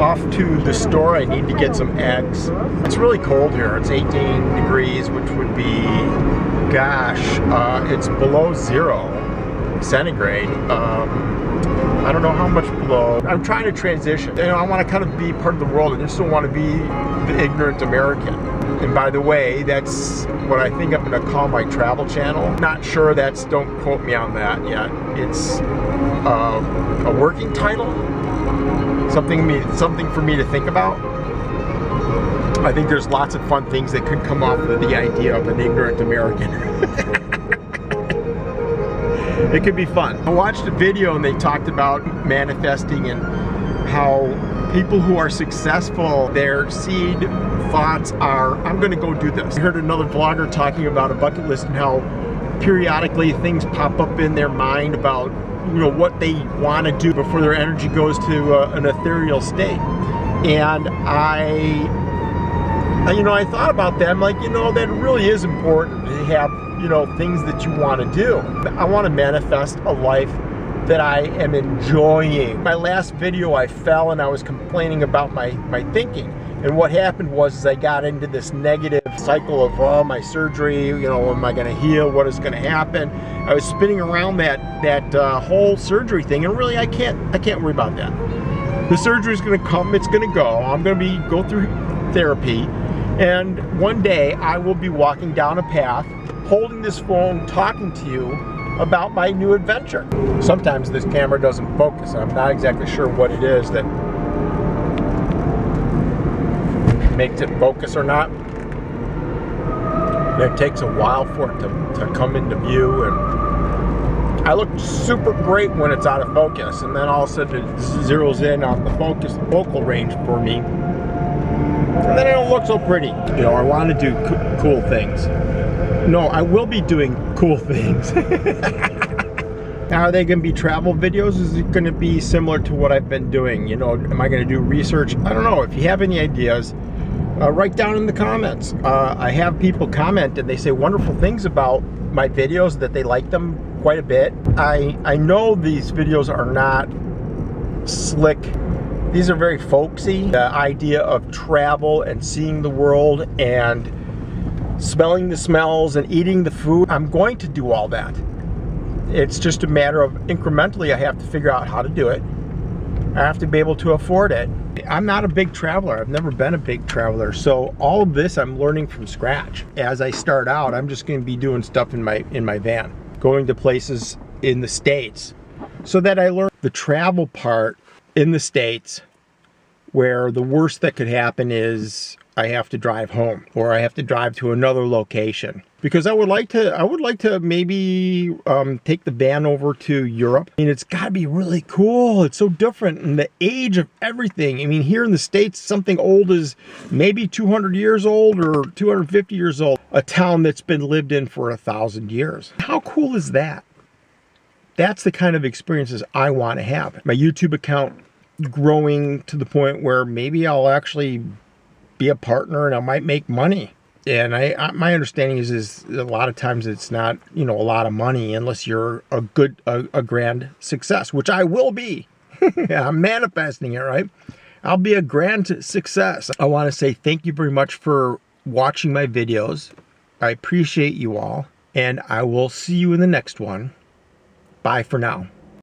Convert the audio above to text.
Off to the store, I need to get some eggs. It's really cold here. It's 18 degrees, which would be, gosh, uh, it's below zero centigrade. Um, I don't know how much below. I'm trying to transition. You know, I want to kind of be part of the world. I just don't want to be the ignorant American. And by the way, that's what I think I'm going to call my travel channel. Not sure that's, don't quote me on that yet. It's uh, a working title. Something me, something for me to think about. I think there's lots of fun things that could come off of the idea of an ignorant American. it could be fun. I watched a video and they talked about manifesting and how people who are successful, their seed thoughts are, I'm gonna go do this. I heard another vlogger talking about a bucket list and how periodically things pop up in their mind about you know what they want to do before their energy goes to uh, an ethereal state. And I, you know, I thought about that. I'm like, you know, that really is important to have you know, things that you want to do. I want to manifest a life that I am enjoying. My last video, I fell and I was complaining about my, my thinking. And what happened was is I got into this negative cycle of, oh, my surgery, you know, am I going to heal? What is going to happen? I was spinning around that that uh, whole surgery thing, and really, I can't I can't worry about that. The surgery is going to come. It's going to go. I'm going to be go through therapy, and one day I will be walking down a path holding this phone talking to you about my new adventure. Sometimes this camera doesn't focus. I'm not exactly sure what it is that makes it focus or not. it takes a while for it to, to come into view and I look super great when it's out of focus and then all of a sudden it zeroes in on the focus focal range for me and then it don't look so pretty. You know, I want to do co cool things. No, I will be doing cool things. now, are they going to be travel videos? Is it going to be similar to what I've been doing? You know, am I going to do research? I don't know. If you have any ideas, uh, write down in the comments. Uh, I have people comment and they say wonderful things about my videos, that they like them quite a bit. I, I know these videos are not slick these are very folksy. The idea of travel and seeing the world and smelling the smells and eating the food. I'm going to do all that. It's just a matter of incrementally I have to figure out how to do it. I have to be able to afford it. I'm not a big traveler. I've never been a big traveler. So all of this I'm learning from scratch. As I start out, I'm just going to be doing stuff in my in my van, going to places in the States so that I learn the travel part in the States where the worst that could happen is I have to drive home or I have to drive to another location because I would like to I would like to maybe um, take the van over to Europe. I mean it's got to be really cool. It's so different in the age of everything. I mean here in the States something old is maybe 200 years old or 250 years old. A town that's been lived in for a thousand years. How cool is that? That's the kind of experiences I want to have. My YouTube account growing to the point where maybe I'll actually be a partner and I might make money. And I, I, my understanding is is a lot of times it's not you know a lot of money unless you're a good a, a grand success, which I will be. I'm manifesting it right. I'll be a grand success. I want to say thank you very much for watching my videos. I appreciate you all, and I will see you in the next one. Bye for now.